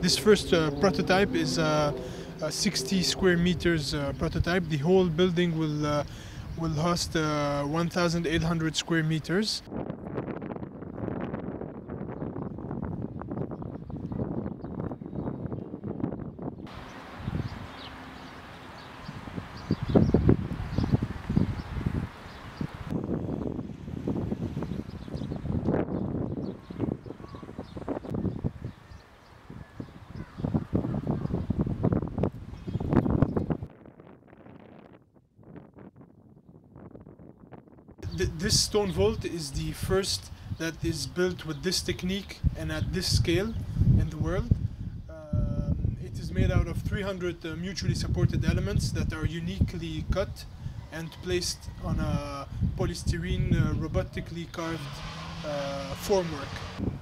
This first uh, prototype is uh, a 60 square meters uh, prototype. The whole building will uh, will host uh, 1,800 square meters. Th- this stone vault is the first that is built with this technique and at this scale in the world. Um, it is made out of 300 uh, mutually supported elements that are uniquely cut and placed on a polystyrene uh, robotically carved uh, formwork.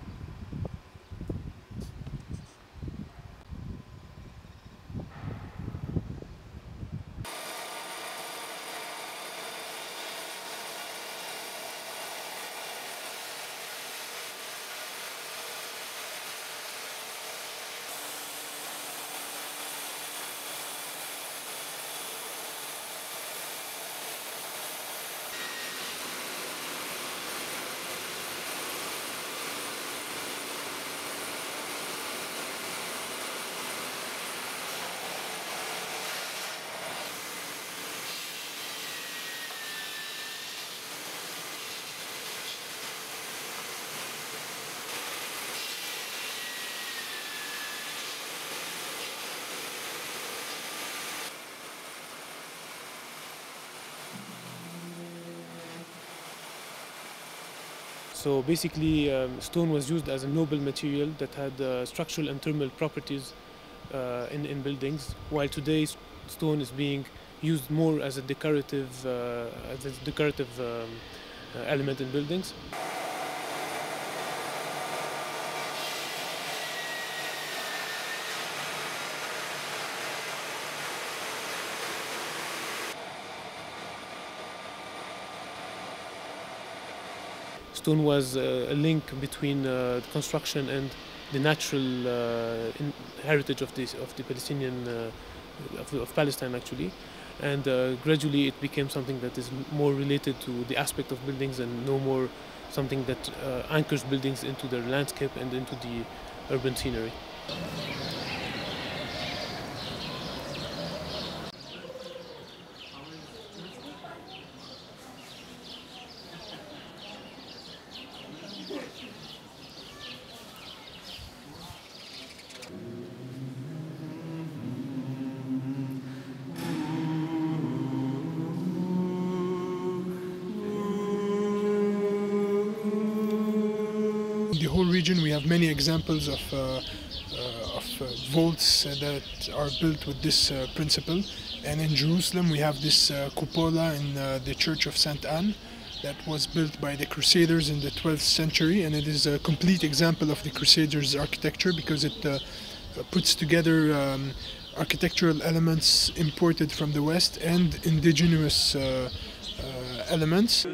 So basically, um, stone was used as a noble material that had uh, structural and thermal properties uh, in, in buildings, while today stone is being used more as a decorative, uh, as a decorative um, uh, element in buildings. Stone was uh, a link between uh, the construction and the natural uh, heritage of, this, of the Palestinian, of, of Palestine actually. And uh, gradually it became something that is more related to the aspect of buildings and no more something that uh, anchors buildings into their landscape and into the urban scenery. The whole region, we have many examples of, uh, uh, of uh, vaults that are built with this uh, principle. And in Jerusalem, we have this cupola in the Church of St. Anne that was built by the Crusaders in the 12th century. And it is a complete example of the Crusaders' architecture because it puts together um, architectural elements imported from the West and indigenous uh, uh, elements.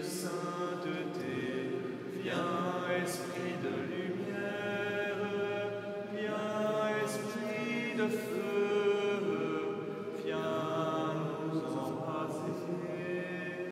Esprit de